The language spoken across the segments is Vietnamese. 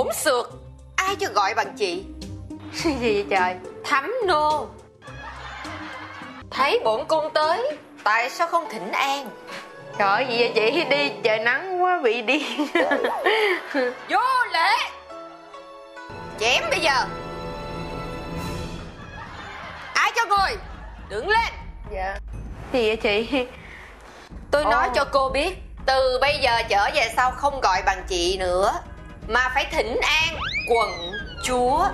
hỗn xược. Ai cho gọi bằng chị? Gì vậy trời? Thắm nô. Thấy bổn cung tới tại sao không thỉnh an? Trời gì vậy chị đi trời nắng quá bị điên. Vô lễ. Chém bây giờ. Ai cho ngồi? Đứng lên. Dạ. Gì vậy chị? Tôi nói Ồ. cho cô biết từ bây giờ trở về sau không gọi bằng chị nữa mà phải thỉnh an quận chúa.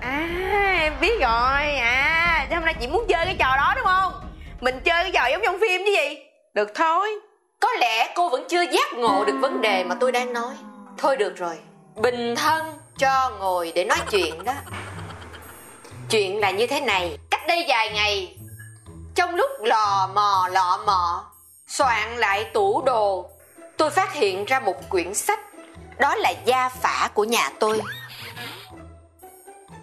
À em biết rồi. À thế hôm nay chị muốn chơi cái trò đó, đúng không? Mình chơi cái trò giống trong phim chứ gì? Được thôi. Có lẽ cô vẫn chưa giác ngộ được vấn đề mà tôi đang nói. Thôi được rồi. Bình thân cho ngồi để nói chuyện đó. Chuyện là như thế này. Cách đây vài ngày, trong lúc lò mò lọ mọ, soạn lại tủ đồ tôi phát hiện ra một quyển sách. Đó là gia phả của nhà tôi.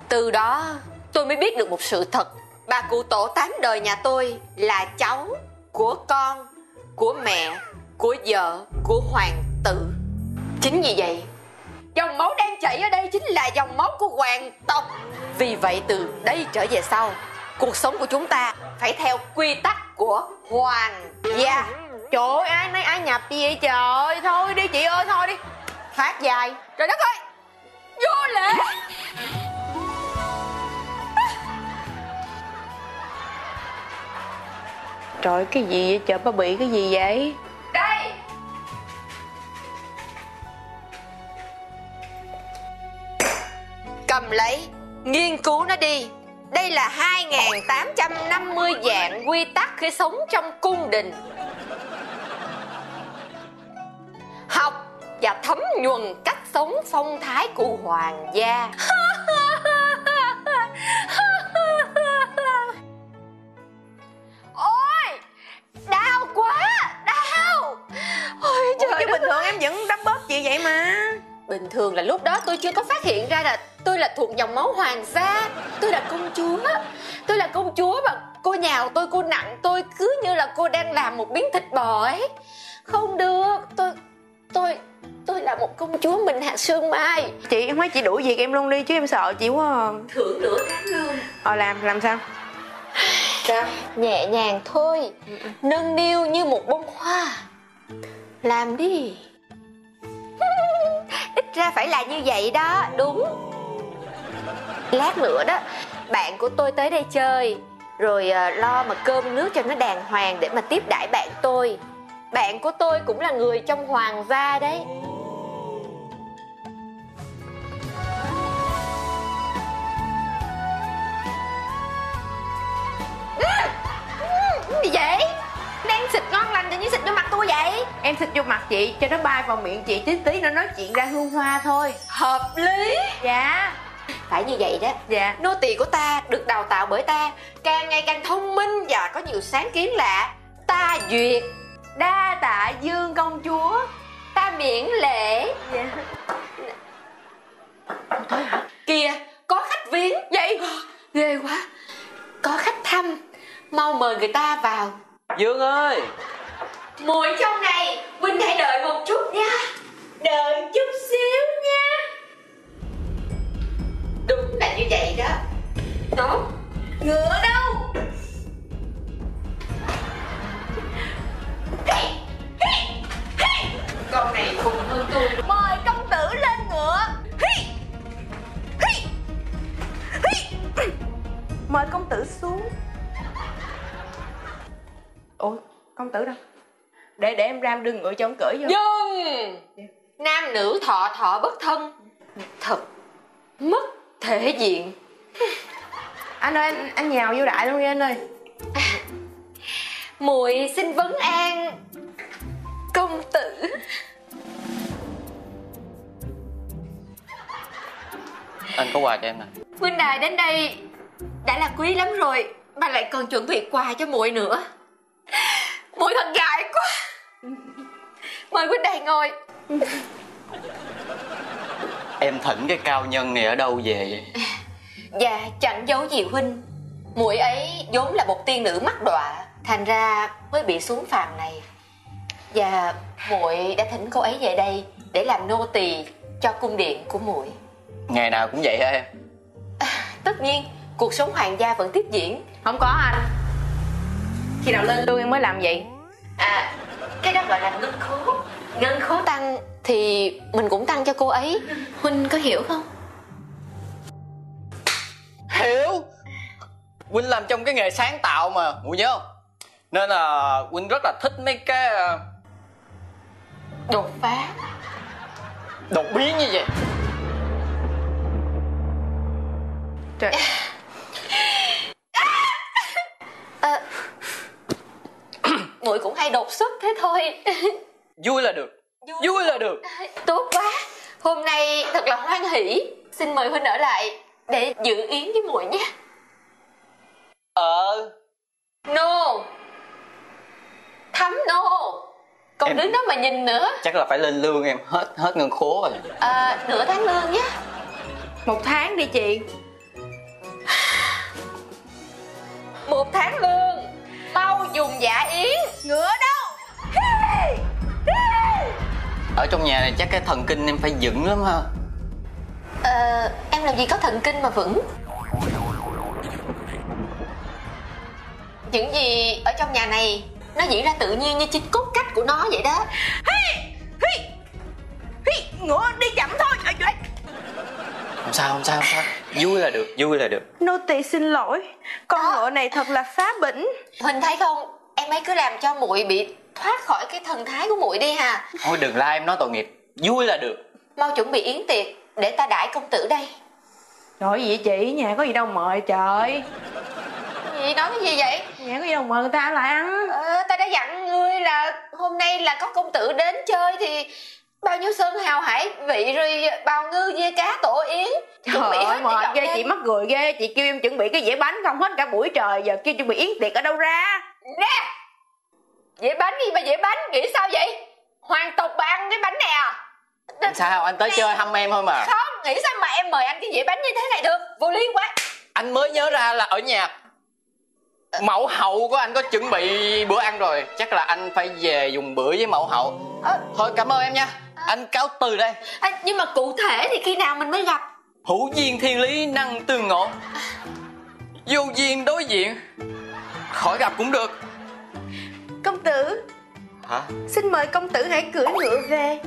Từ đó, tôi mới biết được một sự thật. Bà cụ tổ tám đời nhà tôi là cháu của con, của mẹ, của vợ, của hoàng tử. Chính vì vậy, dòng máu đang chảy ở đây chính là dòng máu của hoàng tộc. Vì vậy, từ đây trở về sau, cuộc sống của chúng ta phải theo quy tắc của hoàng gia trời ơi ai nói ai nhập gì vậy trời? Thôi đi chị ơi thôi đi. Phát dài. Trời đất ơi. Vô lễ. Trời cái gì vậy trời? Ba bị cái gì vậy? Đây. Cầm lấy. Nghiên cứu nó đi. Đây là 2.850 dạng quy tắc khi sống trong cung đình học và thấm nhuần cách sống phong thái của hoàng gia. Ôi đau quá đau. Ôi Ủa, trời chứ đất bình thường em vẫn đắp bóp chị vậy mà? Bình thường là lúc đó tôi chưa có phát hiện ra là tôi là thuộc dòng máu hoàng gia. Tôi là công chúa. Tôi là công chúa mà cô nhào tôi, cô nặng tôi Cứ như là cô đang làm một miếng thịt bò ấy. Không được, tôi, tôi, tôi là một công chúa mình hạt sương mai. Chị em nói chị đuổi việc em luôn đi chứ em sợ chị quá à. Thưởng nửa tháng lương. Ờ làm làm sao? Sao? Nhẹ nhàng thôi. Nâng niu như một bông hoa. Làm đi. Ít ra phải là như vậy đó Đúng. Lát nữa đó Bạn của tôi tới đây chơi Rồi à, lo mà cơm nước cho nó đàng hoàng Để mà tiếp đãi bạn tôi Bạn của tôi cũng là người trong hoàng gia đấy. Gì vậy? Đang xịt ngon lành tự nhiên xịt vô mặt tôi vậy? em xịt vô mặt chị cho nó bay vào miệng chị tí tí nó nói chuyện ra hương hoa thôi. Hợp lý. Dạ. Phải như vậy đó. Dạ. Nô tỳ của ta được đào tạo bởi ta Càng ngày càng thông minh và có nhiều sáng kiến lạ. Ta duyệt đa tạ dương công chúa. Ta miễn lễ. Dạ. Kìa có khách viếng Vậy? Ghê quá. Có khách thăm. Mau mời người ta vào. Dương ơi! Mùi trong này Huynh hãy đợi một chút nha. Đợi chút xíu nha. Đúng là như vậy đó. Tốt Ngựa đâu mời công tử lên ngựa. Hi! Hi! Hi! mời công tử xuống. Ủa công tử đâu? Để để em ra em đưa ngựa cho ông cưỡi vô. Dừng Nam nữ thọ thọ bất thân. Thật Mất thể diện. Anh ơi anh, anh nhào vô đại luôn đi anh ơi. Muội xin vấn an Công tử Anh có quà cho em nè. Huynh đài đến đây Đã là quý lắm rồi Mà lại còn chuẩn bị quà cho muội nữa. Muội thật ngại quá. Mời huynh đài ngồi. Em thỉnh cái cao nhân này ở đâu về Dạ chẳng giấu gì huynh. Muội ấy vốn là một tiên nữ mắc đọa Thành ra mới bị xuống phàm này. Và muội đã thỉnh cô ấy về đây để làm nô tỳ cho cung điện của muội ngày nào cũng vậy hả em? Tất nhiên cuộc sống hoàng gia vẫn tiếp diễn. Không có anh. Khi nào lên lương em mới làm vậy? À cái đó gọi là ngân khố. Ngân khố tăng thì mình cũng tăng cho cô ấy. Huynh có hiểu không? Hiểu. Huynh làm trong cái nghề sáng tạo mà muội nhớ không? Nên là huynh rất là thích mấy cái ờ, đột phá. đột biến như vậy trời. À, muội cũng hay đột xuất thế thôi. Vui là được. Vui. Là được. Tốt quá. Hôm nay thật là hoan hỷ. Xin mời huynh ở lại để dự yến với muội nhé. Ờ. No thấm no còn Em- đứng đó mà nhìn nữa. Chắc là phải lên lương em. Hết hết ngân khố rồi. À, nửa tháng lương nhé. Một tháng đi chị một tháng lương. Bao dùng dạ yến. Ngựa đâu? Ở trong nhà này chắc cái thần kinh em phải vững lắm ha. Ờ, em làm gì có thần kinh mà vững? Những gì ở trong nhà này nó diễn ra tự nhiên như chính cốt cách của nó vậy đó. Hi hi hi ngựa đi chậm thôi. Không sao không sao không sao. Vui là được vui là được. Nô tỳ xin lỗi con ngựa này thật là phá bỉnh. Huỳnh thấy không em ấy cứ làm cho muội bị thoát khỏi cái thần thái của muội đi hà. Thôi đừng la em nói tội nghiệp. Vui là được. Mau chuẩn bị yến tiệc để ta đãi công tử đây. Trời gì vậy chị, nhà có gì đâu mời trời. Gì nói cái gì vậy? Nhà có gì đâu mời người ta lại ăn. Ờ, ta đã dặn ngươi là hôm nay là có công tử đến chơi thì bao nhiêu sơn hào hải vị rồi bào ngư dê cá tổ yến. Chuẩn bị Trời ơi hết mệt ghê chị mắc cười ghê. Chị kêu em chuẩn bị cái dĩa bánh không hết cả buổi trời Giờ kêu chuẩn bị yến tiệc ở đâu ra? Nè dĩa bánh gì mà dĩa bánh? Nghĩ sao vậy? Hoàng tục bà ăn cái bánh này à? Sao? Anh tới chơi thăm em thôi mà. Không nghĩ sao mà em mời anh cái dĩa bánh như thế này được? Vô lý quá. Anh mới nhớ ra là ở nhà mẫu hậu của anh có chuẩn bị bữa ăn rồi. Chắc là anh phải về dùng bữa với mẫu hậu. Ờ. thôi cảm ơn em nha anh cáo từ đây. À, nhưng mà cụ thể thì khi nào mình mới gặp? Hữu duyên thiên lý năng tương ngộ. Vô duyên đối diện. Khỏi gặp cũng được. Công tử, hả? Xin mời công tử hãy cưỡi ngựa về.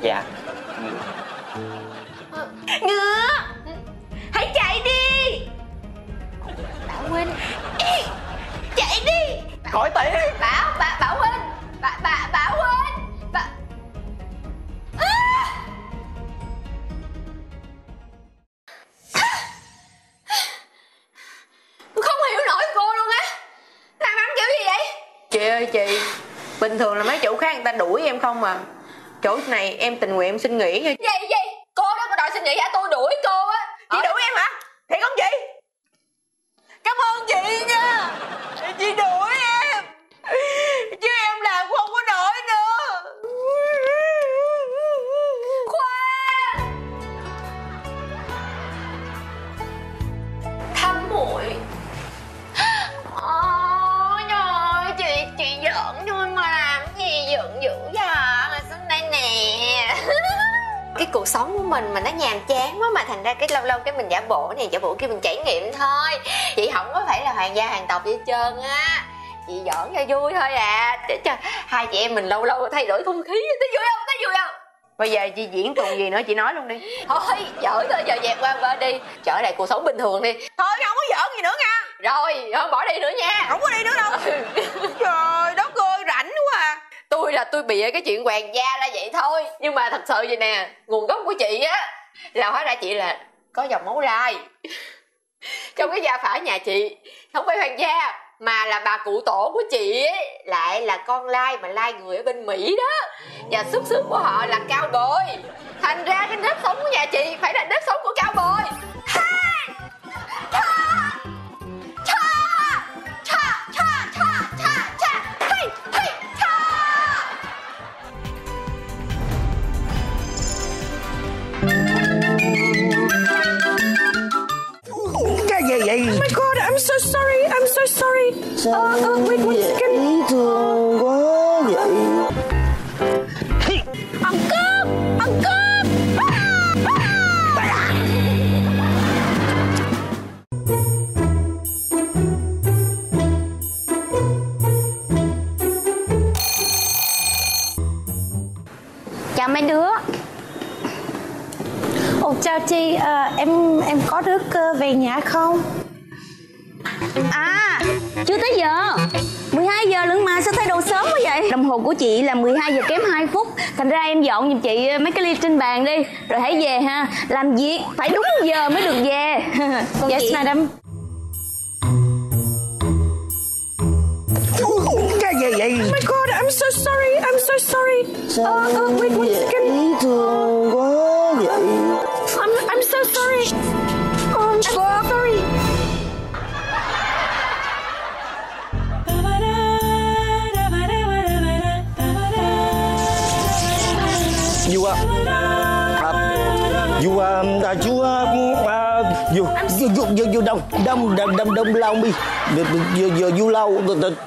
Dạ. Ngựa, hãy chạy đi. Bảo huynh. Chạy đi. Khỏi tẩy bảo bà bảo huynh bình thường là mấy chỗ khác người ta đuổi em không mà Chỗ này em tình nguyện em xin nghỉ mình mà nó nhàm chán quá mà thành ra cái lâu lâu cái mình giả bộ này giả bộ kia mình trải nghiệm thôi. Chị không có phải là hoàng gia hoàng tộc gì hết trơn á. Chị giỡn cho vui thôi à. Để cho hai chị em mình lâu lâu thay đổi không khí. Thấy vui không? Thấy vui không? Bây giờ chị diễn tuần gì nữa chị nói luôn đi. Thôi giỡn thôi giờ dẹp qua bên đi. Trở lại cuộc sống bình thường đi. Thôi không có giỡn gì nữa nha. Rồi không bỏ đi nữa nha. Không có đi nữa đâu. Trời đất ơi rảnh quá à tôi là tôi bịa cái chuyện hoàng gia ra vậy thôi. Nhưng mà thật sự vậy nè, nguồn gốc của chị á, là hóa ra chị là có dòng máu lai trong cái gia phả nhà chị, không phải hoàng gia, mà là bà cụ tổ của chị ấy, lại là con lai mà lai người ở bên mỹ đó. Và xuất xứ của họ là cao bồi thành ra cái nếp sống của nhà chị phải là nếp sống của cao bồi sao à, à, wait, wait, dễ thương quá vậy ăn cướp ăn cướp chào mấy đứa Ồ, chào chị, à, em em có được về nhà không? À chưa tới giờ. 12 giờ lận mà sao thay đồ sớm quá vậy? Đồng hồ của chị là 12 giờ kém 2 phút. Thành ra em dọn giùm chị mấy cái ly trên bàn đi. Rồi hãy về ha. Làm việc phải đúng giờ mới được về. Còn Yes chị madam. Cái gì vậy? Oh my god, I'm so sorry, I'm so sorry. Sao uh, uh, wait one second. Dễ thương quá vậy. I'm, I'm so sorry you you you you you đông đông đông đông đông lao mi. You you you lao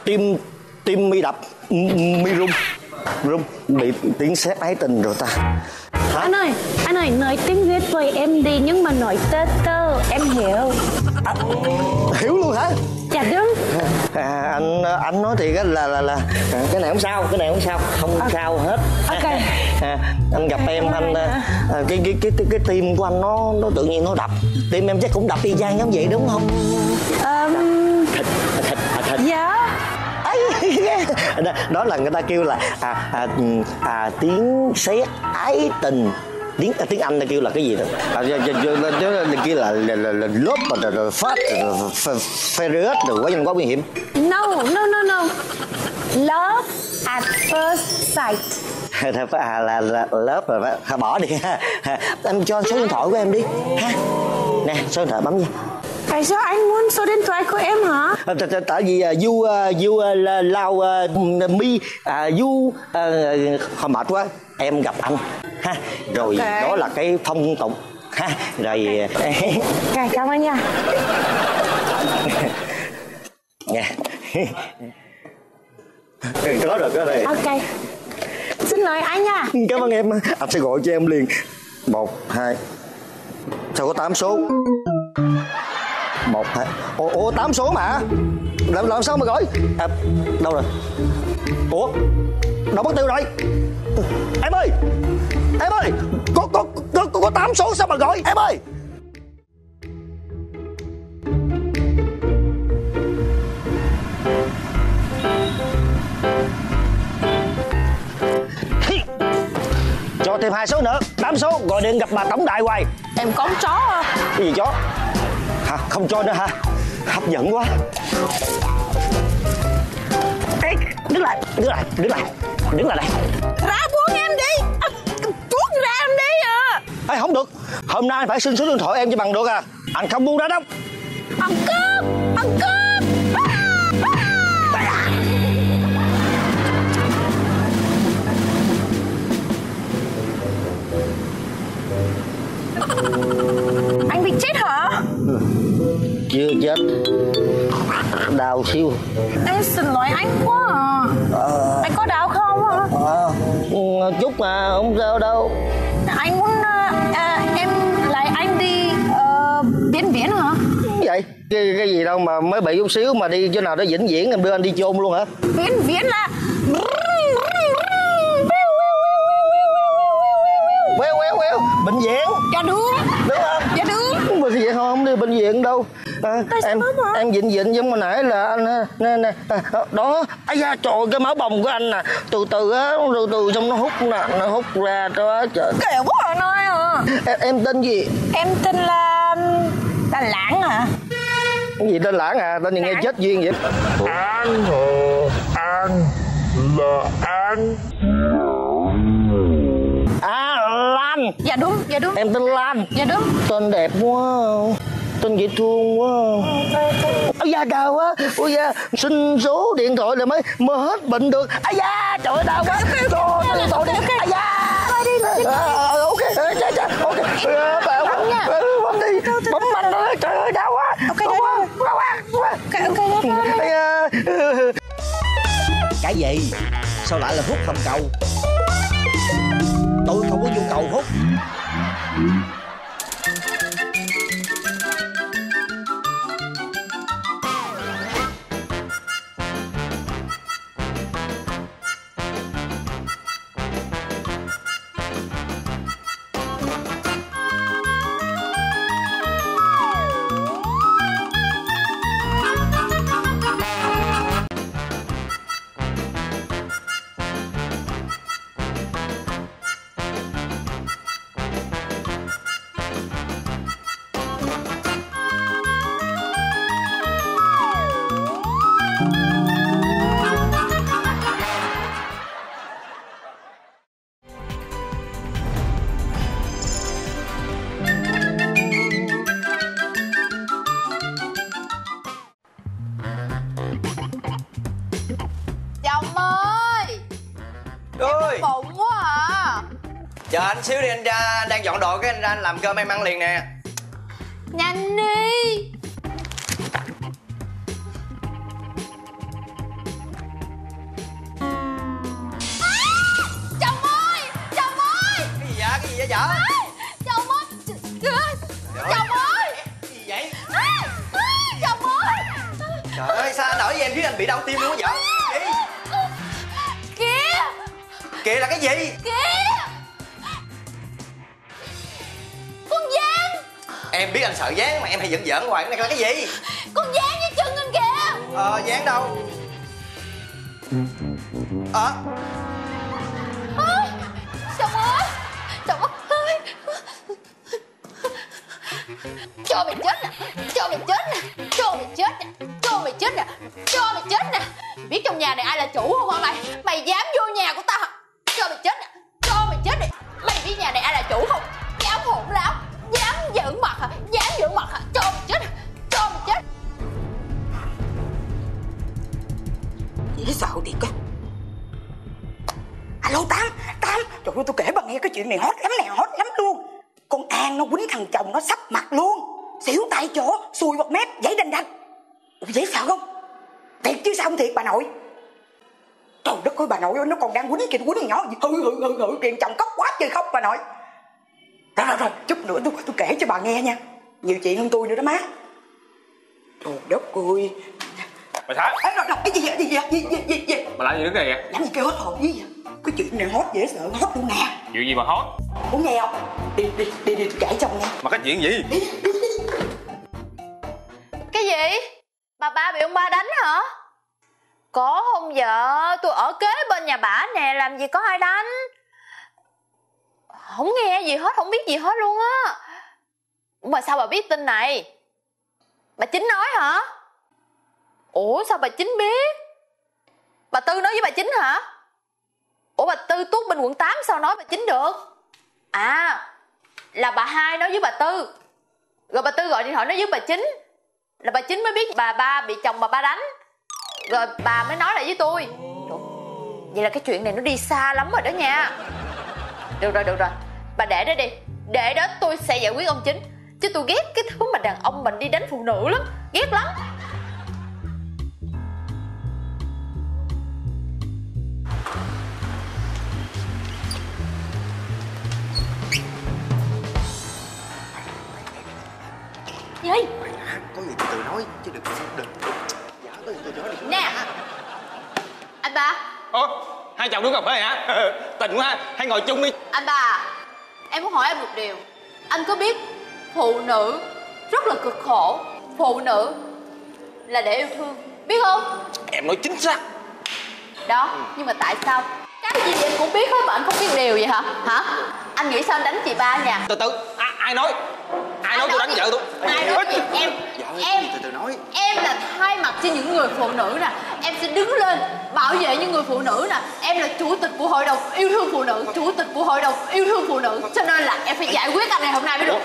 tim tim mi đập mi rung rung bị tiếng sét ái tình rồi ta. Hả? Anh ơi, anh ơi, nói tiếng Việt với em đi Nhưng mà nói tơ tơ, em hiểu. Hiểu luôn hả? Dạ đúng. À, anh anh nói thiệt á là là là à, cái này không sao cái này không sao không sao hết. Ok. À, anh gặp em anh à, à, cái, cái cái cái cái tim của anh nó nó tự nhiên nó đập. Tim em chắc cũng đập y chang giống vậy đúng không? Um, thịt thịt thịt Dạ đó, là người ta kêu là à, à, à, tiếng sét ái tình. Tiếng à, tiếng anh ta kêu là cái gì đó? À, giờ- giờ- giờ kia là là là, là lớp rồi phát ferret rồi quá nhanh quá nguy hiểm. No, no, no, no. Love at first sight à là, là lớp rồi phải bỏ đi. Ha em cho số điện thoại của em đi. Ha. Nè số điện thoại bấm nha. Tại sao anh muốn số điện thoại của em hả? À, tại- tại- tại vì du à, du à, lao mi du hồi mệt quá em gặp anh. Ha rồi Ok. đó là cái phong tục. Ha rồi Ok, cảm ơn nha. Nha có rồi có rồi. Ok Xin lỗi anh nha. Ừ, cảm ơn em. Anh sẽ gọi cho em liền. Một hai. Sao có tám số? Một hai. Ồ ồ tám số mà làm làm sao mà gọi? À, đâu rồi? Ủa đâu mất tiêu rồi? Em ơi! Em ơi! Có có có, có tám số sao mà gọi? Em ơi! Thêm hai số nữa. Tám số gọi điện gặp bà tổng đại hoài. Em có con chó à? cái gì chó? Hả không cho nữa hả? Hấp dẫn quá. Ê, đứng lại. Đứng lại đứng lại. Đứng lại đây. Ra buông em đi. À, Buông ra em đi à. Ê, không được. Hôm nay anh phải xin số điện thoại em cho bằng được à. Anh không buông ra đâu. Ăn cướp Ăn cướp Anh bị chết hả? chưa chết đau siêu Em xin lỗi anh quá à. Anh có đau không hả? à, chút mà không sao đâu Anh muốn à, à, em lại anh đi ờ, biển biển hả? vậy cái, cái gì đâu mà mới bị chút xíu mà đi chỗ nào đó vĩnh viễn em đưa anh đi chôn luôn hả Biển biển là quéo quéo quéo bệnh viện. Dạ đúng. Đúng không? Dạ đúng. Bệnh viện không không đi bệnh viện đâu. À, Tại sao em mà? em vịnh vịnh giống hồi nãy là anh à, nè nè. À, đó. Ai da trời cái máu bồng của anh nè. Từ từ á từ từ xong nó hút nè nó hút ra đó trời. Kể quá à nói à em, em tên gì? Em tên là là Lãng hả? cái gì tên lãng à? Tên gì nghe chết duyên vậy. An hờ An là An lan Dạ đúng, dạ đúng. Em tên lan Dạ đúng. Tên đẹp quá. Tên dễ thương quá. Ây da đau quá. Ôi da xin số điện thoại là mới mới hết bệnh được. Ây da trời ơi đau quá. Trời ơi điện thoại đi. Ây da. Ok trời trời ok. Bấm nha. bấm đi. Bấm mạnh nữa trời ơi đau quá. Đau quá đau quá đau quá. Ok, ok. Cái gì? Sao lại là hút hầm cầu không có anh đang dọn đồ cái anh ra anh làm cơm em ăn liền nè. Nhanh đi. Chồng ơi Chồng ơi. Cái gì vậy? Cái gì vậy vợ? Chồng ơi. Chồng ơi. Cái gì vậy? Chồng ơi. Trời ơi sao anh ở với em chứ? Anh bị đau tim luôn á vợ. Kìa. Kìa là cái gì? Kìa em biết anh sợ dán mà em hay giận giỡn hoài cái này là cái gì? Con Giang với chân anh kìa. Ờ dán đâu? Ờ. Ôi, Chồng ơi Chồng ơi. Cho mày chết nè Cho mày chết nè Cho mày chết nè Cho mày chết nè Cho mày chết nè. Biết trong nhà này ai là chủ không hả mày Mày dám vô nhà của tao Cho mày chết nè Cho mày chết nè. Mày biết nhà này ai là chủ không? Dám hỗn láo sợ thiệt á. Alo tám tám trời ơi tôi kể bà nghe cái chuyện này hot lắm nè hot lắm luôn. Con an nó quýnh thằng chồng nó sắp mặt luôn. Xỉu tại chỗ xùi bọt mép giấy đành đành Ủa, dễ sợ không? Thiệt chứ sao không thiệt bà nội? Trời đất ơi bà nội ơi nó còn đang quýnh kìa quýnh nhỏ gì? Hừ hừ hừ hừ kìa chồng khóc quá trời khóc bà nội. Rồi rồi rồi chút nữa tôi tôi kể cho bà nghe nha. Nhiều chuyện hơn tôi nữa đó má. Trời đất ơi Bà Thái Ê, rồi, rồi, cái gì vậy gì vậy gì gì gì, gì? Bà làm gì nữa kìa làm gì kêu hết hồn gì vậy cái chuyện này hot dễ sợ hot luôn nè Chuyện gì mà hot muốn nghe không đi đi đi đi kể cho ông nghe Mà cái chuyện gì Cái gì? Bà ba bị ông ba đánh hả? Có không vợ? Tôi ở kế bên nhà bả nè, làm gì có ai đánh? Không nghe gì hết, không biết gì hết luôn á. Mà sao bà biết tin này? Bà Chính nói hả? Ủa sao bà Chính biết? Bà Tư nói với bà Chính hả? Ủa bà Tư tuốt bên quận 8 sao nói bà Chính được? À, là bà hai nói với bà Tư. Rồi bà Tư gọi điện thoại nói với bà Chính. Là bà chính mới biết bà ba bị chồng bà ba đánh. Rồi bà mới nói lại với tôi. Trời, vậy là cái chuyện này nó đi xa lắm rồi đó nha. Được rồi được rồi. Bà để đó đi. Để đó tôi sẽ giải quyết ông chính. Chứ tôi ghét cái thứ mà đàn ông mình đi đánh phụ nữ lắm. Ghét lắm. Gì? Có gì từ từ nói chứ đừng đừng. Dạ có gì từ từ nói đừng nè anh ba. Ồ Hai chồng đứng cà phê hả? Tình quá Hay ngồi chung đi. Anh ba Em muốn hỏi em một điều. Anh có biết phụ nữ rất là cực khổ Phụ nữ là để yêu thương Biết không? Em nói chính xác. Đó, nhưng mà tại sao? Cái gì em cũng biết hết mà anh không biết điều vậy hả? Hả? Anh nghĩ sao anh đánh chị ba nha? Từ từ à, Ai nói Ai nói tôi đánh vợ tôi Ai nói? Em dạ Em từ từ nói Em là thay mặt cho những người phụ nữ nè Em sẽ đứng lên bảo vệ những người phụ nữ nè Em là chủ tịch của hội đồng yêu thương phụ nữ Chủ tịch của hội đồng yêu thương phụ nữ Cho nên là em phải giải quyết anh này hôm nay mới được?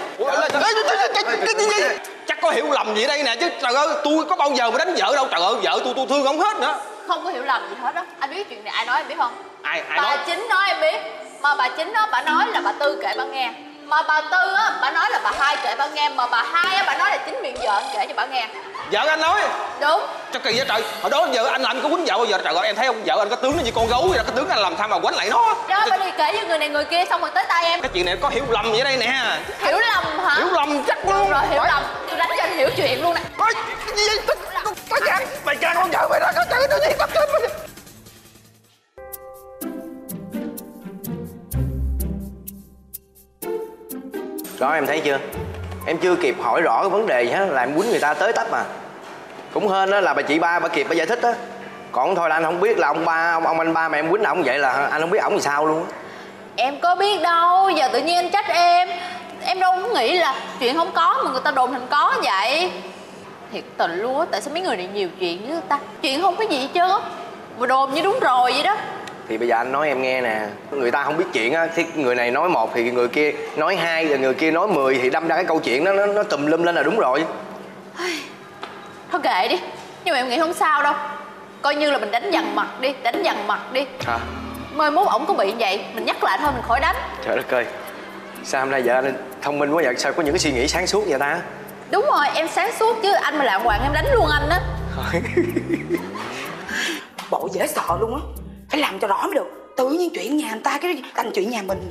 Chắc có hiểu lầm gì đây nè chứ trời ơi tôi có bao giờ mà đánh vợ đâu trời ơi vợ tôi tôi thương không hết nữa Không có hiểu lầm gì hết á Anh biết chuyện này ai nói em biết không? ai ai bà nói chính nói em biết mà bà chính á bà nói là bà tư kể bà nghe mà bà tư á bà nói là bà hai kể bà nghe mà bà hai á bà nói là chính miệng vợ anh kể cho bà nghe vợ anh nói đúng cho kỳ vậy trời hồi đó giờ anh làm có quýnh vợ bao giờ trời ơi em thấy ông vợ anh có tướng nó như con gấu vậy cái tướng anh làm sao mà quánh lại nó đó bà đi kể cho người này người kia xong rồi tới tay em cái chuyện này có hiểu lầm gì ở đây nè hiểu lầm hả hiểu lầm chắc luôn rồi hiểu lầm tôi đánh cho anh hiểu chuyện luôn nè cái gì vậy? Có Mày gan con vợ mày ra Có trời nó gì tao đó em thấy chưa? Em chưa kịp hỏi rõ cái vấn đề gì hết là em quýnh người ta tới tấp mà. Cũng hên đó là bà chị ba bà kịp bà giải thích á. Còn thôi là anh không biết là ông ba ông, ông anh ba mà em quýnh ổng vậy là anh không biết ổng làm sao luôn á. Em có biết đâu giờ tự nhiên anh trách em. Em đâu có nghĩ là chuyện không có mà người ta đồn thành có vậy. Thiệt tình luôn á tại sao mấy người này nhiều chuyện với người ta? Chuyện không có gì hết trơn á. Mà đồn như đúng rồi vậy đó thì bây giờ anh nói em nghe nè. Người ta không biết chuyện á thì người này nói một thì người kia nói hai rồi người kia nói mười thì đâm ra cái câu chuyện đó nó nó tùm lum lên là đúng rồi. Thôi kệ đi nhưng mà em nghĩ không sao đâu. Coi như là mình đánh dằn mặt đi đánh dằn mặt đi. Hả? Mai mốt ổng có bị như vậy Mình nhắc lại thôi mình khỏi đánh. Trời đất ơi sao hôm nay vợ anh thông minh quá vậy? Sao có những cái suy nghĩ sáng suốt vậy ta? Đúng rồi em sáng suốt chứ anh mà lạng hoàng em đánh luôn anh á. Bộ dễ sợ luôn á Phải làm cho rõ mới được. Tự nhiên chuyện nhà người ta cái thành chuyện nhà mình.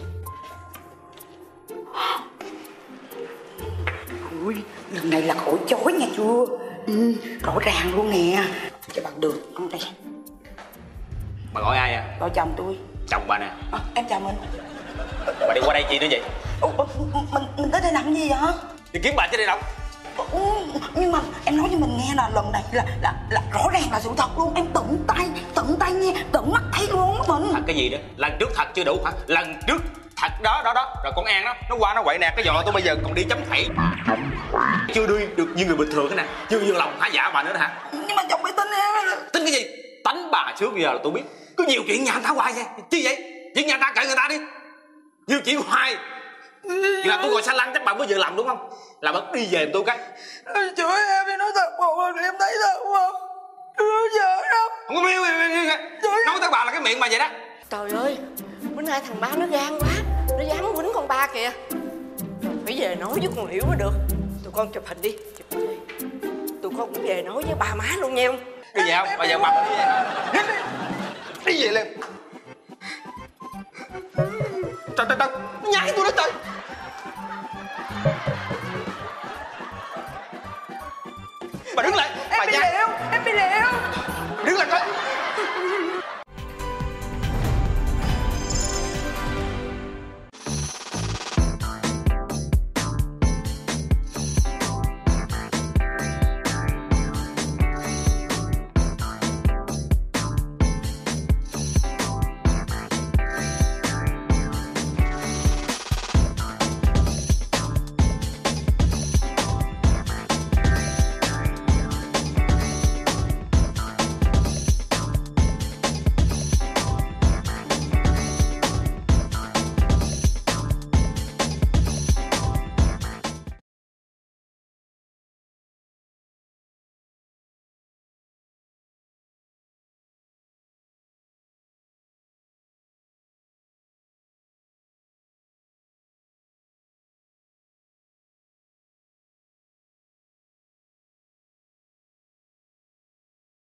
Ui, lần này là khỏi chối nha chưa? Ừ, Rõ ràng luôn nè. Cho bạn được con đây Bà gọi ai à Gọi chồng tôi. Chồng bà nè. À, Em chào mình. Bà đi qua đây chi nữa vậy? Ủa, mình, mình tới đây làm gì vậy? Đi kiếm bà chứ đây đâu nhưng mà em nói cho mình nghe là lần này là là là rõ ràng là sự thật luôn. Em tận tay tận tay nghe tận mắt thấy luôn á mình. Thật cái gì đó? Lần trước thật chưa đủ hả? Lần trước thật đó đó đó. Rồi con An đó Nó qua nó quậy nạt cái giò tôi bây giờ còn đi chấm thảy Chưa đưa được như người bình thường thế nè. Chưa vừa lòng hả? Giả bà nữa nè hả? Nhưng mà chồng phải tin em. Tính cái gì? Tánh bà trước giờ là tôi biết. Cứ nhiều chuyện nhà người ta hoài vậy. Chứ vậy? Chuyện nhà người ta kệ người ta đi. Nhiều chuyện hoài Vậy là tôi gọi xa lăng chắc bà mới vừa lòng đúng không? Là bà đi về tôi cái. Chửi em đi nói thật một lần em thấy thật không nói giờ đâu Không có miêu Nói tới bà là cái miệng bà vậy đó. Trời ơi Bữa nay thằng ba nó gan quá Nó dám quýnh con ba kìa. Phải về nói với con Liễu mới được. Tụi con chụp hình đi. Chụp hình đi. Tụi con cũng về nói với bà má luôn nha. Đi về không? Bây giờ bà đi về. Đi. Về lên Trời trời trời. Nó nhảy tôi đó trời Bà đứng em bị nhảy liễu em bị liễu Đứng lại coi.